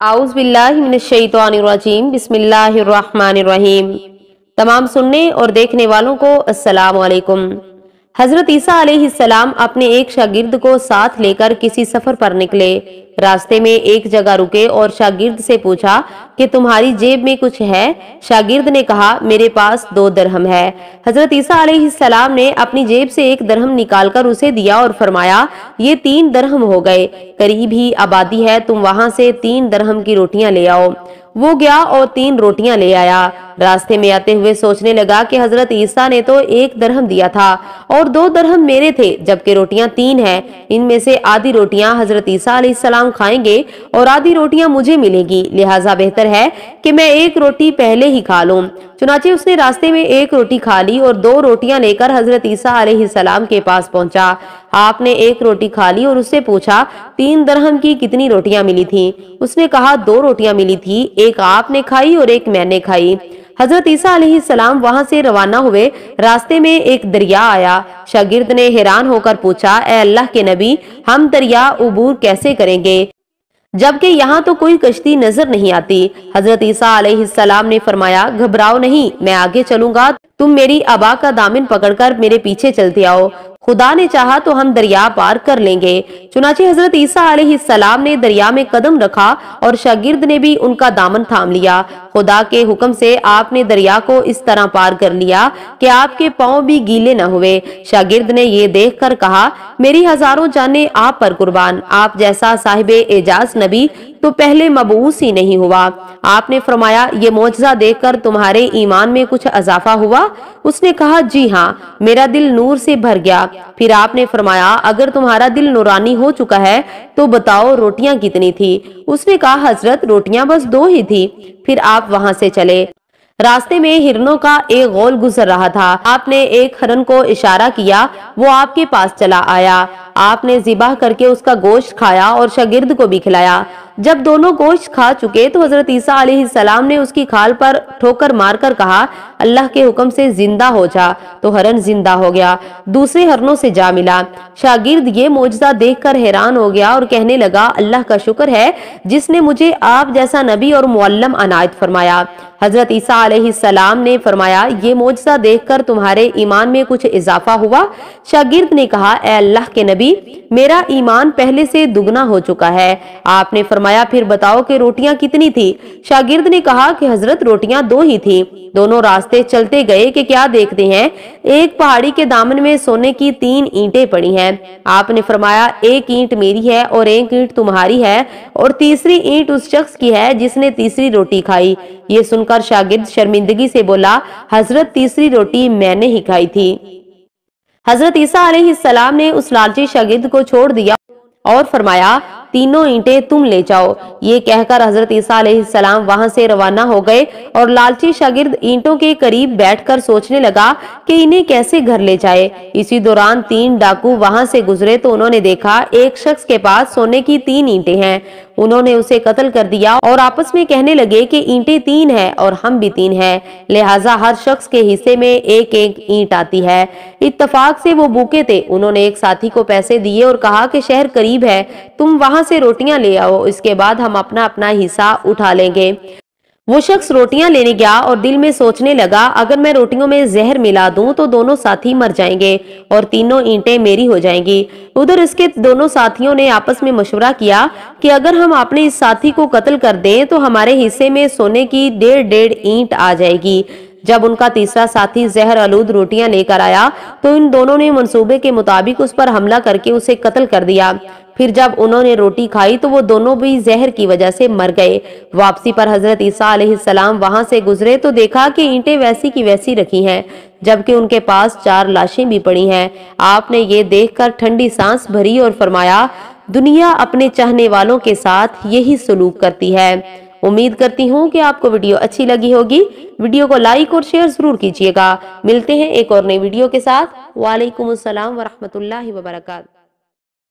आउज़बिल्लिमिनशैतवानिर्रजीम बिस्मिल्लाहिर्रहमानिर्रहीम। तमाम सुनने और देखने वालों को अस्सलाम हज़रत ईसा अलैहिस्सलाम अपने एक शागिर्द को साथ लेकर किसी सफ़र पर निकले। रास्ते में एक जगह रुके और शागिर्द से पूछा कि तुम्हारी जेब में कुछ है? शागिर्द ने कहा, मेरे पास दो दरहम है। हज़रत ईसा सलाम ने अपनी जेब से एक दरहम निकालकर उसे दिया और फरमाया, ये तीन दरहम हो गए। करीब ही आबादी है, तुम वहाँ से तीन दरहम की रोटियाँ ले आओ। वो गया और तीन रोटियाँ ले आया। रास्ते में आते हुए सोचने लगा कि हज़रत ईसा ने तो एक दरहम दिया था और दो दरहम मेरे थे, जबकि रोटियाँ तीन हैं। इनमें से आधी रोटियाँ हज़रत ईसा सलाम खाएँगे और आधी रोटियाँ मुझे मिलेगी। लिहाजा बेहतर है कि मैं एक रोटी पहले ही खा लूँ। चुनाचे उसने रास्ते में एक रोटी खा ली और दो रोटियाँ लेकर हज़रत ईसा सलाम के पास पहुँचा। आपने एक रोटी खा ली और उससे पूछा, तीन दरहम की कितनी रोटियाँ मिली थी? उसने कहा, दो रोटियाँ मिली थी, एक आपने खाई और एक मैंने खाई। हज़रत ईसा सलाम वहाँ से रवाना हुए रास्ते में एक दरिया आया। शागिर्द ने हैरान होकर पूछा, ए अल्लाह के नबी, हम दरिया उबूर कैसे करेंगे? जबकि यहाँ तो कोई कश्ती नज़र नहीं आती। हज़रत ईसा सलाम ने फरमाया, घबराओ नहीं, मैं आगे चलूँगा। तुम मेरी अबा का दामिन पकड़कर मेरे पीछे चलते आओ। खुदा ने चाहा तो हम दरिया पार कर लेंगे। चुनाचे हज़रत ईसा सलाम ने दरिया में कदम रखा और शागिर्द ने भी उनका दामन थाम लिया। खुदा के हुक्म से आपने दरिया को इस तरह पार कर लिया कि आपके पाँव भी गीले न हुए। शागिर्द ने ये देख कर कहा, मेरी हज़ारों जाने आप पर कुर्बान। आप जैसा साहिब एजाज नबी तो पहले मबूस ही नहीं हुआ। आपने फरमाया, ये मुआजा देखकर तुम्हारे ईमान में कुछ अजाफा हुआ? उसने कहा, जी हाँ मेरा दिल नूर से भर गया। फिर आपने फरमाया, अगर तुम्हारा दिल नूरानी हो चुका है तो बताओ रोटियाँ कितनी थी? उसने कहा, हज़रत, रोटियाँ बस दो ही थी। फिर आप वहाँ से चले। रास्ते में हिरनों का एक गोल गुजर रहा था। आपने एक हरन को इशारा किया, वो आपके पास चला आया। आपने जिबा करके उसका गोश्त खाया और शागिर्द को भी खिलाया। जब दोनों गोश्त खा चुके तो हज़रत ईसा ने उसकी खाल पर ठोकर मारकर कहा, अल्लाह के हुक्म से ज़िंदा हो जा। तो हरन ज़िंदा हो गया। दूसरे हरनों से जा मिला। शागिर्द ये मोजा देखकर हैरान हो गया और कहने लगा, अल्लाह का शुक्र है, जिसने मुझे आप जैसा नबी और मुअल्लम अनायत फरमाया। हज़रत ईसा सलाम ने फरमाया, ये मोजा देखकर तुम्हारे ईमान में कुछ इजाफा हुआ? शागिर्द ने कहा ए अल्लाह के नबी मेरा ईमान पहले से दुगना हो चुका है। आपने फरमाया, फिर बताओ कि रोटियाँ कितनी थी? शागिर्द ने कहा कि हज़रत रोटियाँ दो ही थी। दोनों रास्ते चलते गए कि क्या देखते हैं? एक पहाड़ी के दामन में सोने की तीन ईंटें पड़ी हैं। आपने फरमाया, एक ईंट मेरी है और एक ईंट तुम्हारी है और तीसरी ईंट उस शख्स की है जिसने तीसरी रोटी खाई। ये सुनकर शागिर्द शर्मिंदगी से बोला, हज़रत तीसरी रोटी मैंने ही खाई थी। हज़रत ईसा सलाम ने उस लालची शागिर्द को छोड़ दिया और फरमाया, तीनों ईंटें तुम ले जाओ। ये कहकर हज़रत ईसा सलाम वहाँ से रवाना हो गए और लालची शागिर्द ईंटों के करीब बैठकर सोचने लगा कि इन्हें कैसे घर ले जाए। इसी दौरान तीन डाकू वहाँ से गुजरे तो उन्होंने देखा, एक शख्स के पास सोने की तीन ईंटें हैं। उन्होंने उसे कत्ल कर दिया और आपस में कहने लगे कि ईंटें तीन है और हम भी तीन हैं। लिहाजा हर शख्स के हिस्से में एक एक ईंट आती है। इतफाक से वो भूखे थे। उन्होंने एक साथी को पैसे दिए और कहा कि शहर करीब है। तुम वहाँ से रोटियाँ ले आओ। इसके बाद हम अपना अपना हिस्सा उठा लेंगे। वो शख्स रोटियाँ लेने गया और दिल में सोचने लगा, अगर मैं रोटियों में जहर मिला दूँ तो दोनों साथी मर जाएँगे और तीनों ईंटें मेरी हो जाएँगी। उधर इसके दोनों साथियों ने आपस में मशवरा किया कि अगर हम अपने इस साथी को कत्ल कर दें तो हमारे हिस्से में सोने की डेढ़ डेढ़ ईंट आ जाएगी। जब उनका तीसरा साथी जहर आलूद रोटियाँ लेकर आया तो इन दोनों ने मंसूबे के मुताबिक उस पर हमला करके उसे कत्ल कर दिया। फिर जब उन्होंने रोटी खाई तो वो दोनों भी जहर की वजह से मर गए। वापसी पर हज़रत ईसा सलाम वहाँ से गुजरे तो देखा कि ईंटें वैसी की वैसी रखी हैं, जबकि उनके पास चार लाशें भी पड़ी हैं। आपने ये देखकर ठंडी सांस भरी और फरमाया, दुनिया अपने चाहने वालों के साथ यही सलूक करती है। उम्मीद करती हूँ कि आपको वीडियो अच्छी लगी होगी। वीडियो को लाइक और शेयर ज़रूर कीजिएगा। मिलते हैं एक और नई वीडियो के साथ। वालेकुम अस्सलाम वरहमतुल्लाहि वबरकातुहू